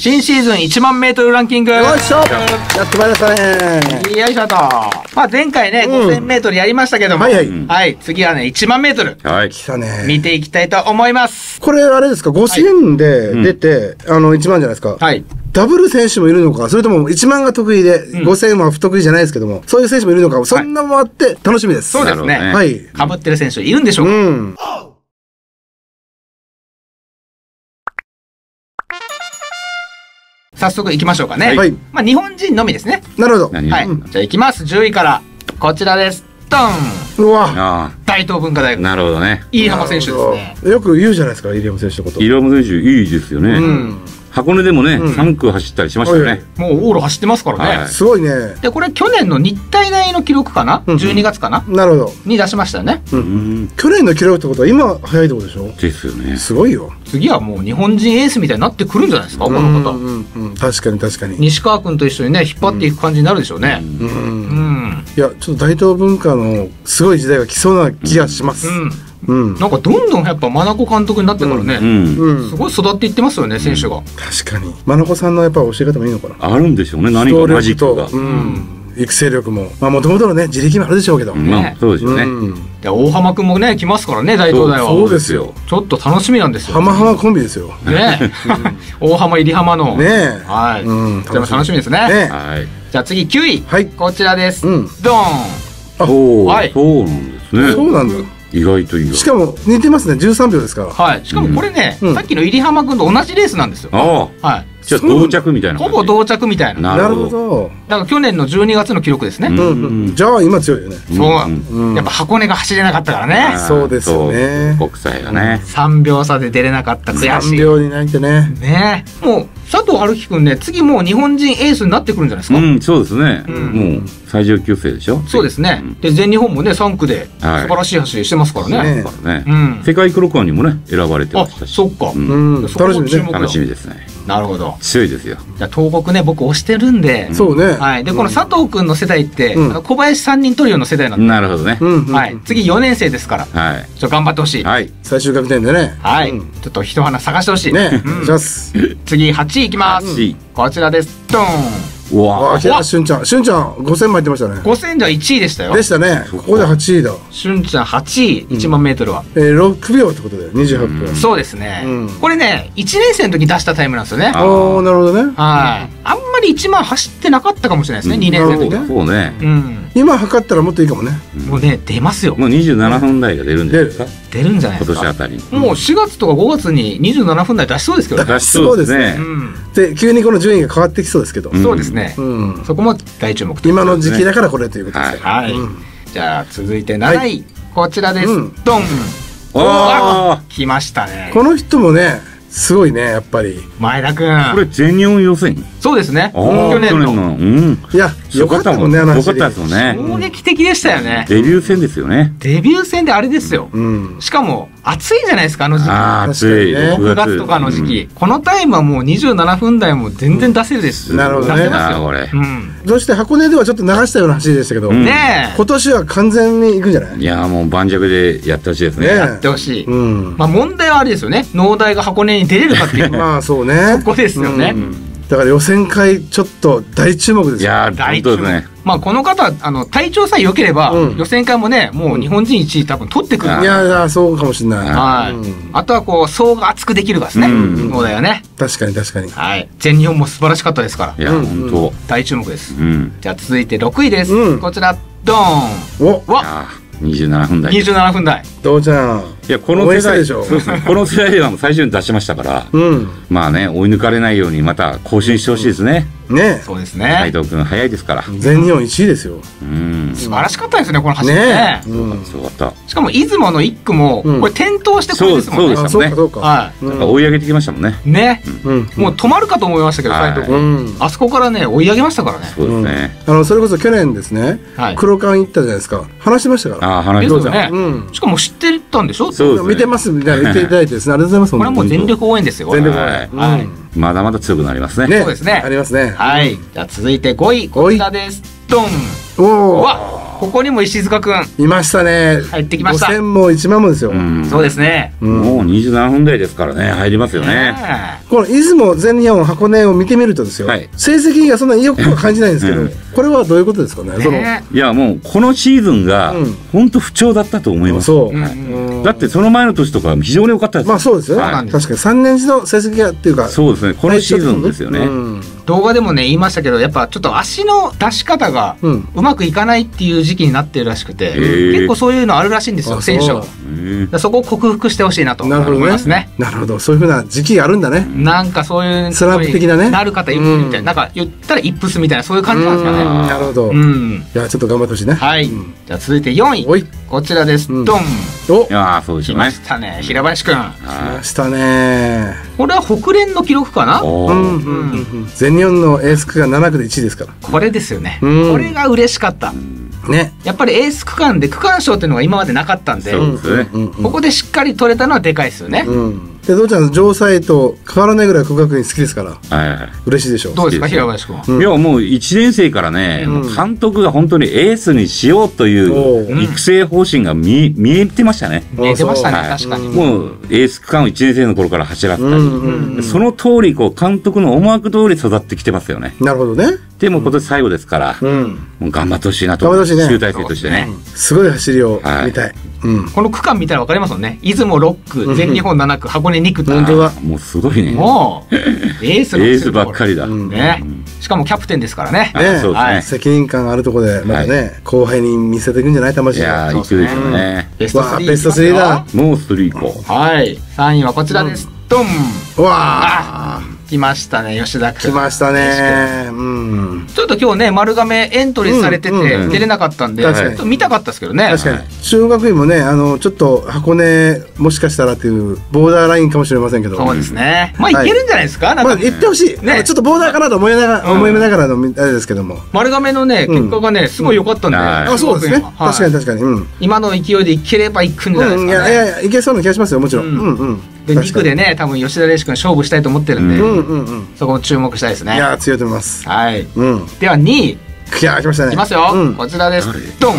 新シーズン1万メートルランキング。よいしょやってまいりましたね。よいしょと。まあ前回ね、うん5000メートルやりましたけども。はいはいはい、次はね、1万メートル。はい。来たね。見ていきたいと思います。これあれですか、5000円で出て、あの、1万じゃないですか？はい。ダブル選手もいるのか、それとも1万が得意で、5000は不得意じゃないですけども、そういう選手もいるのか、そんなのもあって楽しみです。そうですねはい。かぶってる選手いるんでしょうか、うん。早速行きましょうかね。はいまあ日本人のみですね。なるほど。何？はい。じゃあ行きます。10位から。こちらです。ドンうわ。あ大東文化大あ、学。なるほどね。飯浜選手ですね。よく言うじゃないですか、イリアム選手のこと。イラム選手いいですよね。うん。箱根でもね、うん3区走ったりしましたよね。もう往路走ってますからね。はいすごいね。で、これ去年の日体大の記録かな、うん ?12 月かな？なるほど。に出しましたよね。うん。去年の記録ってことは今早いってことでしょ？ですよね。すごいよ。次はもう日本人エースみたいになってくるんじゃないですか、このうん方。うんうん。確かに確かに。西川君と一緒にね、引っ張っていく感じになるでしょうね。う。うんん。いや、ちょっと大東文化のすごい時代が来そうな気がします。うん。うん。なんかどんどんやっぱ真名子監督になってからね、うん。うんす。ごい育っていってますよね、選手が。確かに。真子さんのやっぱ教え方もいいのかな。あるんでしょうね、何かマジックが。うん。育成力も。まあ、もともとのね、自力もあるでしょうけど。うんまあ、そうですよね。うん。で大浜君もね、来ますからね、大東大は。そうですよ。ちょっと楽しみなんですよ。浜浜コンビですよ。ね 大浜入浜の。ねえ。はい。うんでも楽しみですね。ねはい。じゃあ次9位。はいこちらです。うんドーン。あそう、はいそうなんですね。そうなんだ。意外と意外。しかも似てますね。13秒ですから。はい。しかもこれね、うんさっきの入浜君と同じレースなんですよ。ああ、はい。じゃあ同着みたいな。ほぼ同着みたいな。ななるほど。ど。だから去年の12月の記録ですね。うんうんうん。じゃあ今強いよね。そう、んうんやっぱ箱根が走れなかったからね。そうですよね国際がね。3秒差で出れなかった悔し3い。秒に泣いてね。ねもう、佐藤春樹くんね、次もう日本人エースになってくるんじゃないですか。うん、そうですね。うんもう最上級生でしょ？そうですね、うんで、全日本もね、3区で素はい晴らしい走りしてますからね。世界クロカンにもね、選ばれてあました、し。そっか。うん。楽しみですね。なるほど。強いですよ。じゃあ、東北ね、僕推してるんで、そうね。はい。で、この佐藤くんの世代って、小林三人トリオの世代なんで、なるほどね。はい。次4年生ですから、はい。ちょっと頑張ってほしい。はい。はい。最終学年でね。うんちょっと一花探してほしい。ね。うんお願いします。次8位いきます。8位こちらです。ドーン。うあ、わ木原俊ちゃん。俊ちゃん5000枚入ってましたね。5000では1位でしたよで。したね。ここで8位だ。しゅんちゃん8位、1万メートルは。えー、6秒ってことで、28分。そうですね、うんこれね、1年生の時に出したタイムなんですよね。あああ、なるほどね。はい。あんまり1万走ってなかったかもしれないですね、うん2年生の時そうね。うん。今測ったらもっといいかもね。もうね、出ますよ。もう27分台が出るんじゃないですか？出るんじゃないで今すか。年あたりに。もう4月とか5月に27分台出しそうですけどね。出しそうですうね。ん。で、急にこの順位が変わってきそうですけど。うんそうですね。うん。そこも大注目と。今の時期だからこれということですね。はい。うんじゃあ、続いて7位。はこちらです。うんドン。あ来ましたね。この人もね、すごいね、やっぱり。前田くあ、これん。全日本予選。そうですね。去年の。うん。いや、よかったもんね、あの走りよかったですもんね。衝撃的でしたよね。デビュー戦ですよね。デビュー戦であれですよ。うん。しかも、暑いじゃないですか、あの時期。暑い。にね。6 9月とかの時期、このタイムはもう27分台も全然出せるです、うん。なるほどね。出せますよ。あーこれ。うん、そして箱根ではちょっと流したような走りでしたけど、うん。ねえ。今年は完全に行くんじゃない？いやーもう盤石でやってほしいですね。ねやってほしい、うん。まあ問題はあれですよね。農大が箱根に出れるかっていう。まあそうね。そこですよね、うんだから予選会ちょっと大注目ですよ。いやー、大注目。ね。まあこの方あの体調さえ良ければ、うん。予選会もねもう日本人1位多分取ってくる、うんいやいや、そうかもしれない。はい、うん。あとはこう層が厚くできるかですね、うん。農大はね。確かに確かに。はい。全日本も素晴らしかったですから。いや、うん。本大注目です、当。うん。じゃあ続いて6位です、うん。こちらドーン。お。わ。あー27分台。い27分台。父ちゃん。や、この世代、でしょそうですね。この世代ではもう最初に出しましたから、うん。まあね、追い抜かれないようにまた更新してほしいですね。ねそうです斉ね藤君早いですから。全日本1位ですよ。うん。素晴らしかったですねこの走りねねうん。すごかった。しかも出雲の1区も、うんこれ転倒してこれですもんねそうあ、ですねそうかそうか。はうんなんか追い上げてきましたもんね。ね、うん。もう止まるかと思いましたけどはい斉藤う君、ん。あそこからね追い上げましたからねそうですね。あの、それこそ去年ですね、はい黒缶行ったじゃないですか。話してましたから。ああ、話ですよね、うんしかも知ってたんでしょ？そうですね。見てますみたいな言っていただいてですね、ありがとうございます。これはもう全力応援ですよ全力応はい援。はいうんまだまだ強くなりますね。ね。そうですねありますね。はいじゃあ続いて5位こちらですドンおお。わここにも石塚くん。いましたね。入ってきました。5000も1万もですよ。うん。そうですね。うん。もう27分台ですからね、入りますよね。ねこの出雲、全日本、箱根を見てみるとですよ、はい。成績がそんなによくは感じないんですけど、うん。これはどういうことですかね？え。その。ねいや、もうこのシーズンがうん、本当不調だったと思います。そう、うんはいうん。だってその前の年とか非常に良かったです。まあそうですよ。ね、はい。確かに3年時の成績がっていうかそうですね、このシーズンですよね。うん動画でもね言いましたけどやっぱちょっと足の出し方がうん。うまくいかないっていう時期になってるらしくて、ー。結構そういうのあるらしいんですよあ選手は。そこを克服してほしいなと思なるほどね。いますね。なるほど。そういうふうな時期があるんだね、なんかそういうスランプ的なね。なる方いるみたいな、なんか言ったらイップスみたいなそういう感じなんですかうん。ねなるほど、いうん。やちょっと頑張ってほしいね。はい、うん。じゃあ続いて4位。おい。こちらです、うん。ドン。お。いやーそうですよね。来まし。たね。平林くん。来はましたねこれは北連の記録かな？うんうんうん。うん全日本のエース区間7区で1位ですから。これですよね、うん。これが嬉しかった。ね。やっぱりエース区間で区間賞っていうのが今までなかったんで、ね。ここでしっかり取れたのはでかいですよね、うんでどうちゃん城西と変わらないぐらい国学院好きですから。はいはい。嬉しいでしょう。どうですか？平林君は、うん。いやもう1年生からね、うん。もう監督が本当にエースにしようといおう。う育成方針が見見えてましたね。見えてましたねはい確かに、うんもうエース区間を1年生の頃から走らせたり、うんうんうん。その通りこう監督の思惑通り育ってきてますよね。なるほどね。でも今年最後ですから、うん。もう頑張ってほしいなと。頑張ってほしいね。集大成としてね。すごい走りをはい。見たい、うん。この区間見たら分かりますもんね。出雲6区うん。全日本7区箱根2区って本当だ。もうすごいね。もうエースがエースばっかりだ。うん。ね。うんしかもキャプテンですからね。あね。そうですね。はい。責任感あるところでまたね、後輩に見せていくんじゃないい魂やー、がいくでしょうね。ベスト3わあベスト3だ。もうスリーコはい。3位はこちらです、ドン。うわあ来ましたね吉田君。来ましたね。うん。ちょっと今日ね丸亀エントリーされててうんうん出れなかったんで、確かに。ちょっと見たかったですけどね。確かに、はい。中学院もねあのちょっと箱根もしかしたらっていうボーダーラインかもしれませんけど。そうですね。まあい。けるんじゃないですか、なんまあか言ってほしい、ね。ね、ちょっとボーダーかなと思いながら、うん。思いながらのあれですけども。丸亀のねうん。結果がねすごい良かったんで、うんあそうですね、はい。確かに確かに。うん、今の勢いでいければいくんじゃないでうん、すかね、いやいやいけそうな気がしますよもちろん、ううんん、うん。で2区でね多分吉田礼志君勝負したいと思ってるんで、ううんうんうんそこを注目したいですね。いや強いと思います。はい。うん。では2位。いいや来ましたね。きますよ、うん。こちらです。誰ドン。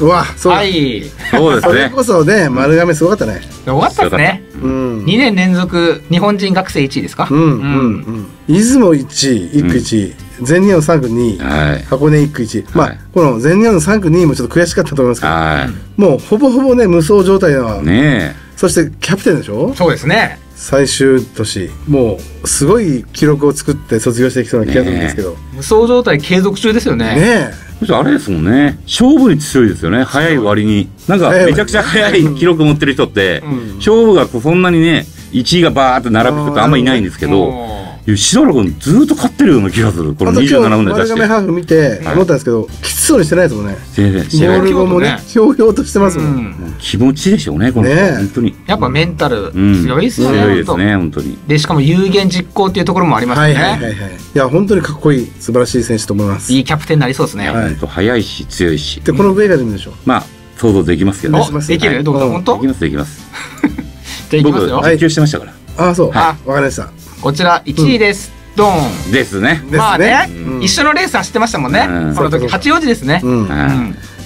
うわそう、はい。そうですね。それこそね丸亀すごかったね。よかったですね。うん。2年連続日本人学生1位ですか？うんうんうん。出雲1位1区1位、全日本3区2位はい。箱根1区1位、まあはいこの全日本の3区2位もちょっと悔しかったと思いますけど。はもうほぼほぼね無双状態の、い。ねそしてキャプテンでしょ？そうですね最終年もうすごい記録を作って卒業してきそうな気がするんですけど。無双状態継続中ですよね。ねあれですもんね。勝負に強いですよね。早い割に。なんかめちゃくちゃ早い記録持ってる人って、うん。勝負がそんなにね、1位がバーって並ぶ人ってあんまいないんですけど、もいや篠原君ずーっと勝ってるような気がする。このあと今日27分で出し。て。丸亀ハーフ見てはい。思ったんですけど、きつそうにしてないですもんね。全然してボない。ール後もねひょうひょうとしてますもん、うん。もう気持ちでしょうね、この人。ねえ。本当に。やっぱメンタルうん。強いですよね、強いです本ね、本当に。当でしかも有言実行っていうところもありますよね、はいはいはいはい。いや本当にかっこいい素晴らしい選手と思います。いいキャプテンになりそうですね、はい。本当早いし、強いし。でこの上が出るんでしょ。まあ、想像できますけどね。おできる、はいどうぞ。うん。本当？できます、できます。僕、じゃあいきますよ、実況してましたから。ああそう、はわかりましたこちら1位です、ドーン。ですね。ですね。まあね、うん。一緒のレース走ってましたもんね、うん。この時八王子ですね、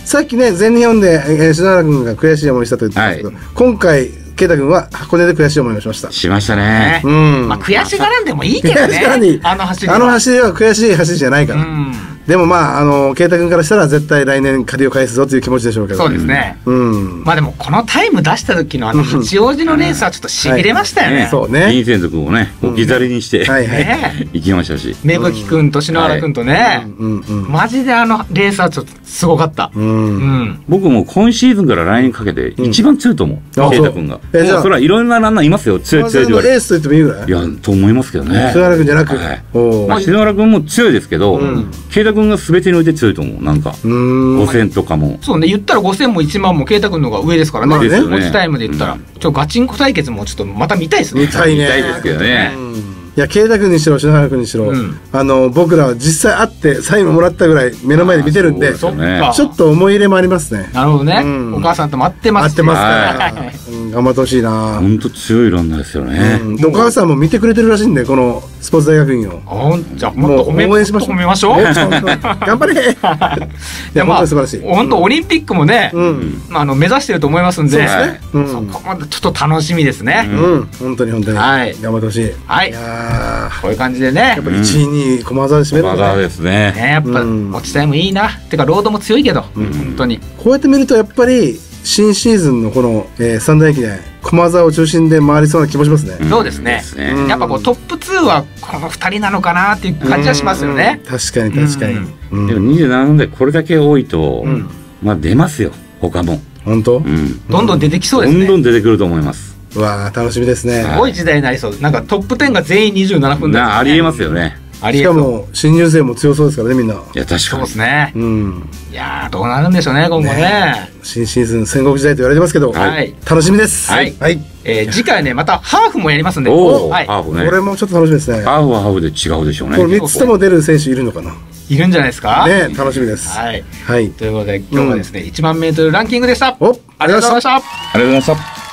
さっきね全日本で、えー、篠原君が悔しい思いしたと言ってましたけど、はい。今回圭太君は箱根で悔しい思いをしました。しましたね。うん、まあ悔しがらんでもいいけどね。あの走りは。あの走りは悔しい走りじゃないから、うんでもまああの圭太君からしたら絶対来年借りを返すぞという気持ちでしょうけど。そうですね、うん。まあでもこのタイム出した時のあの八王子のレースはちょっとしびれましたよね、ねそうね。インセント君をね、置き去りにして、はいはい、ね。行きましたし。芽吹君と篠原君とね、うん。うん。マジであのレースはちょっとすごかった、ううん。ん僕も今シーズンから来年かけて一番強いと思う。あ圭太君が。えじゃあ。それはいろんなランナーいますよ。強い強いって言われて。エースと言ってもいいぐらい。いや、と思いますけどね。菅原君じゃなく、はい。おおまあ、篠原君も強いですけどうん、圭太君が全てにおいて強いと思う。なんか、うーん。5000とかも。そうね言ったら5000も1万も圭太君の方が上ですからね,、まあね。スポーツタイムで言ったら、うん。ちょガチンコ対決もちょっとまた見たいですね。見たいね。見たいですけどね。うん。いや圭太君にしろ篠原君にしろ、うんあの僕らは実際会ってサインももらったぐらい目の前で見てるんでねかちょっと思い入れもありますねなるほどね、うんお母さんと待ってます会ってますから、はいうん頑張ってほしいな、本当強いランナーですよね。うんでお母さんも見てくれてるらしいんでこのスポーツ大学院を。ほんじゃあもっと褒め応援しましょう。ましょう頑張れいや、本当に素晴らしい。本当オリンピックもね、うん。まあ、あの目指してると思いますんでそうですね。うん。そこまでちょっと楽しみですね、うん。本当に本当に。はい頑張ってほしい。はいいやこういう感じでねーやっぱり1位、2位、駒沢で締めるまのね。だですね。ねやっぱうん持ちタイムいいなてかロードも強いけど、本当にこうやって見ると、やっぱり、新シーズンのこの、えー、三大駅伝、駒沢を中心で回りそうな気もしますね。そうですねですねうんやっぱこうトップ2はこの2人なのかなっていう感じはしますよね。うん。確かに確かに。うんでも27でこれだけ多いと、んまあ出ますよ、他も。本当？うん。どんどん出てきそうでどんすね。どん出てくると思います。うわー楽しみですね。すごい時代になりそう。なんかトップ10が全員27分だ、なありえますよね。し。かも、新入生も強そうですからね、みんな。いや、確そうかに。ですね。うん。いやーどうなるんでしょうね今後ね。新シーズン戦国時代と言われてますけど、はい楽しみです。はいはい。えー次回ねまたハーフもやりますんで。おお、はい。ハーフねこ。れもちょっと楽しみですね。ハーフはハーフで違うでしょうね。この3つとも出る選手いるのかな？いるんじゃないですか？ね、楽しみです。はい。はい。ということで今日はですね、1万メートルランキングでした。おありがとうございました。ありがとうございました。